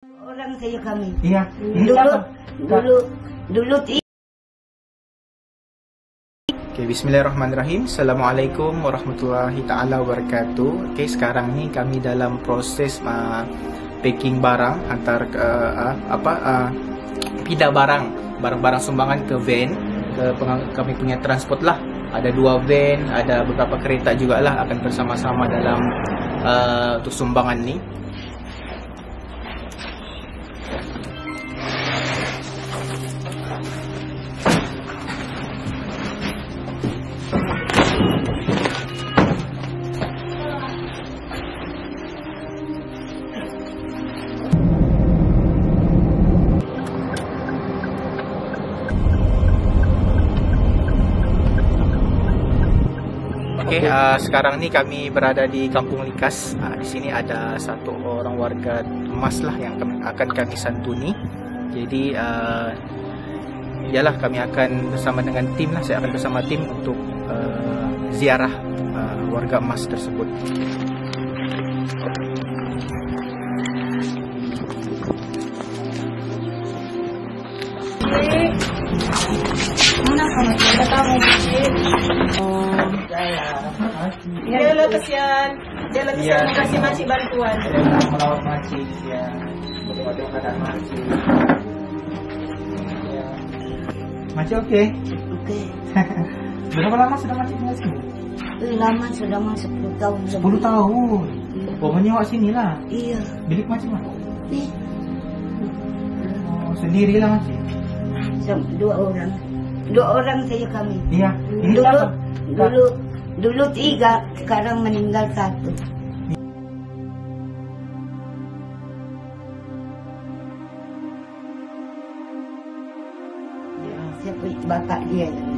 Orang saya kami. Iya. Ini Dulu, dulu, dulu ti- Oke, bismillahirrahmanirrahim. Assalamualaikum warahmatullahi taala wabarakatuh. Oke, sekarang ni kami dalam proses uh, packing barang antar uh, uh, apa uh, pindah barang, barang-barang sumbangan ke van ke kami punya transport lah. Ada dua van, ada beberapa kereta juga lah akan bersama-sama dalam uh, untuk sumbangan ni. Oke, uh, sekarang ni kami berada di Kampung Likas. Uh, di sini ada satu orang warga emas lah yang kami- akan kami santuni. Jadi, uh, yalah kami akan bersama dengan tim lah. Saya akan bersama tim untuk uh, ziarah uh, warga emas tersebut. Mana kamu ada tamu Oh, dia lah kesian. Dia lah kesian Iya. mau kasih makcik bantuan. melawat makcik, ya. Bagaimana keadaan? Ya. Makcik oke. Okey. Berapa lama sudah makcik tinggal sini? Eh, lama sudah masuk 10 tahun. 10 tahun. Oh, menyewa sini lah. Iya. Bilik macam mana? Ni, Oh, sendiri lah sama dua orang. Dua orang saya kami. Iya. Ini Dulu, dulu, dulu tiga, sekarang meninggal satu. Siapa bapak dia yang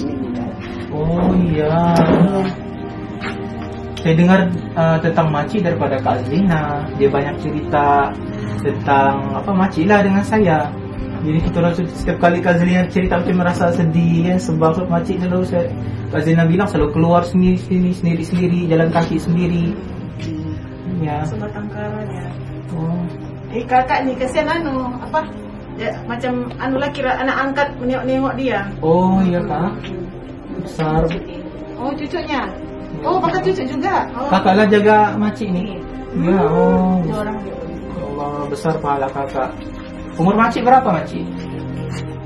meninggal. Oh iya. Saya dengar uh, tentang Maci daripada Kak Azlina. Dia banyak cerita tentang apa Maci lah dengan saya. Jadi kita orang setiap kali Kak Azlina cerita macam merasa sedih kan sebab Maci selalu saya Kak Azlina bilang selalu keluar sendiri sendiri sendiri sendiri jalan kaki sendiri. Ya. Sebatang karanya. Oh. Eh kakak ni kesian anu apa? Dia, macam anu lah kira anak angkat menengok-nengok dia. Oh iya kak. Besar. Oh cucunya. Oh pakai cucu juga. Oh. Kakak lah jaga Maci ni. Ya. Oh. Orang besar pahala kakak. Umur Maci berapa Maci?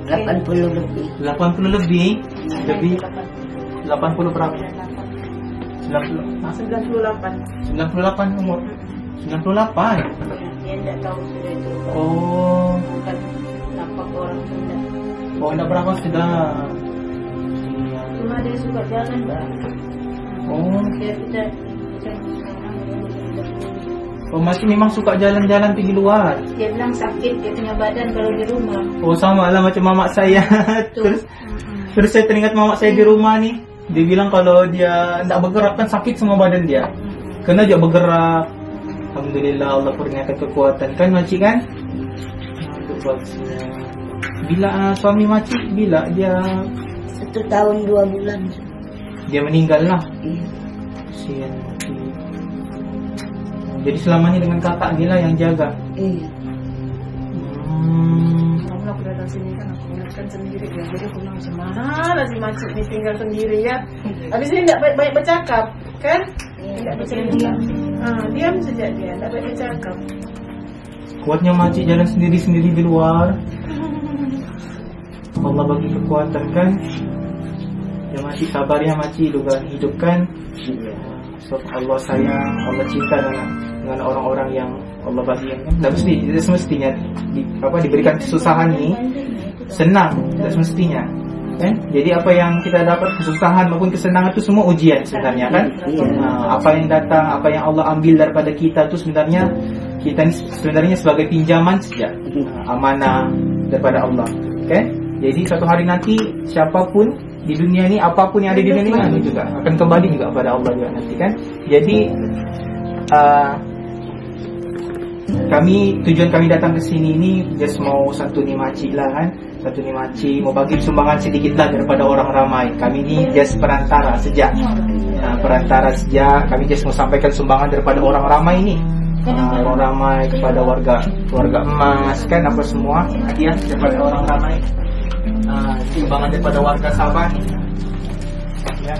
80 lebih. 80 lebih lebih 80 berapa 90 ah, 98. 98 umur 98 Dia tidak tahu sudah itu. oh Bukan nampak orang Sunda. oh berapa sudah Cuma dia suka jalan, Mbak. oh Dia tidak tidak oh masih memang suka jalan-jalan pergi luar? Dia bilang sakit dia punya badan kalau di rumah. oh sama lah macam mamak saya. Terus terus saya teringat mamak saya di rumah nih dia bilang kalau dia tidak bergerak kan sakit semua badan dia. Kena dia bergerak. Alhamdulillah Allah kurniakan kekuatan. Kan makcik kan? Bila uh, suami makcik bila dia? Satu tahun dua bulan. dia meninggal lah? Iya. makcik jadi selama ini dengan kakak dia lah yang jaga Iya. hmm. Kamu aku datang sini kan aku ingatkan sendiri ya. Jadi aku bilang macam mana si makcik ni tinggal sendiri ya. Habis ini tidak baik, baik bercakap kan? Tidak bercakap diam. Ah, diam saja dia, tidak baik bercakap. kuatnya makcik jalan sendiri-sendiri di luar Allah bagi kekuatan kan ya makcik sabar ya makcik juga hidup kan Iya. So, Allah sayang, Allah cinta dengan, dengan orang-orang yang Allah bagi. Tak mesti, tidak semestinya di, apa, diberikan kesusahan ini senang, tidak semestinya. Kan? Jadi apa yang kita dapat kesusahan maupun kesenangan itu semua ujian sebenarnya kan. Nah, apa yang datang, apa yang Allah ambil daripada kita itu sebenarnya kita ini sebenarnya sebagai pinjaman saja, Nah, amanah daripada Allah. Kan? Jadi suatu hari nanti siapa pun di dunia ini apa pun yang ada di dunia ini juga akan kembali juga kepada Allah juga nanti kan. Jadi uh, kami tujuan kami datang ke sini ini just mau santuni makcik lah kan. Santuni makcik mau bagi sumbangan sedikit lah daripada orang ramai. Kami ini just perantara saja nah, perantara saja kami just mau sampaikan sumbangan daripada orang ramai ini. Uh, orang ramai kepada warga warga emas kan apa semua. Hadiah daripada orang ramai. Uh, timbangan daripada warga Sabah. Ya.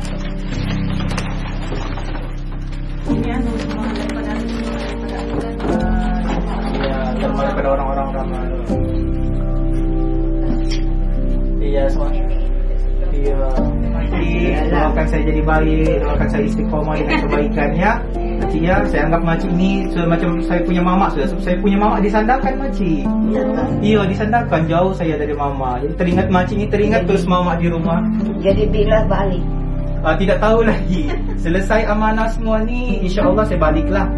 Ini anu daripada orang-orang ramai iya semua iya doakan saya jadi baik, doakan saya istiqomah dengan kebaikannya. Ya, saya anggap makcik ni so, macam saya punya mama sudah. Saya punya mama disandarkan makcik. Iya, disandarkan jauh saya dari mama. Jadi teringat makcik ni teringat terus mama di rumah. Jadi bila balik? Ah, tidak tahu lagi. Selesai amanah semua ni, insya Allah saya baliklah.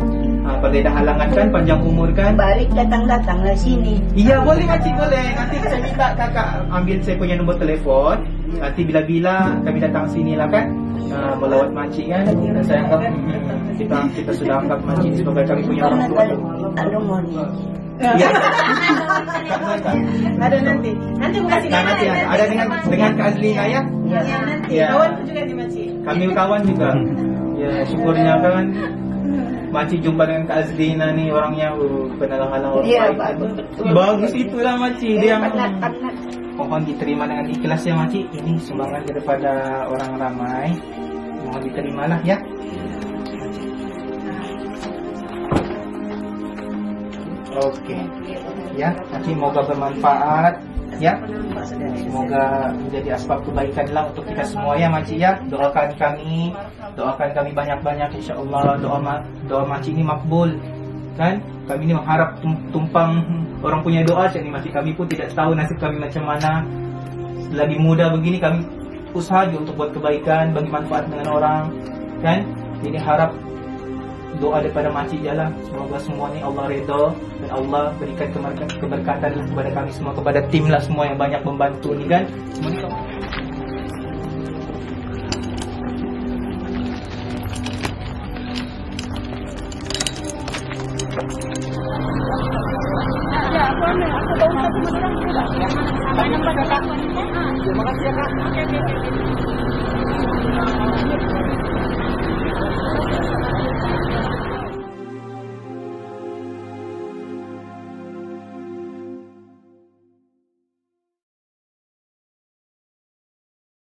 Ah, kalau ada halangan kan, panjang umur kan. Balik datang-datanglah sini. Iya boleh makcik boleh. Nanti saya minta kakak ambil saya punya nombor telefon. Nanti bila-bila kami datang sini lah kan. Uh, melawat makcik kan. Dan saya anggap hmm, kita kita sudah anggap makcik sebagai kami punya orang tua. Anu mau. Iya. ada nanti. Nanti aku kasih Nah, nanti nama, ada dengan dengan Kak Azlina ya. Ya, nanti. Ya. Kawanku juga nih Makcik. Kami kawan juga. Ya syukurnya kan. Makcik jumpa dengan Kak Azlina ni orangnya uh, penalang-alang orang Iya, baik. bagus betul. Bagus itulah makcik dia yang penat-penat. Mohon diterima dengan ikhlas ya makcik Ini sumbangan daripada orang ramai Mohon diterimalah ya Oke Ya, makcik semoga bermanfaat Ya, semoga menjadi asbab kebaikan lah untuk kita semua ya makcik ya. Doakan kami Doakan kami banyak-banyak insya Allah Doa, ma- doa makcik ini makbul kan? Kami ini mengharap tum- tumpang orang punya doa jadi masih kami pun tidak tahu nasib kami macam mana. Lagi muda begini kami usaha juga untuk buat kebaikan bagi manfaat dengan orang kan? Jadi harap doa daripada makcik jalan semoga semua ini Allah redha dan Allah berikan keberkatan, keberkatan kepada kami semua kepada tim lah semua yang banyak membantu ni kan ni Terima kasih ya kak.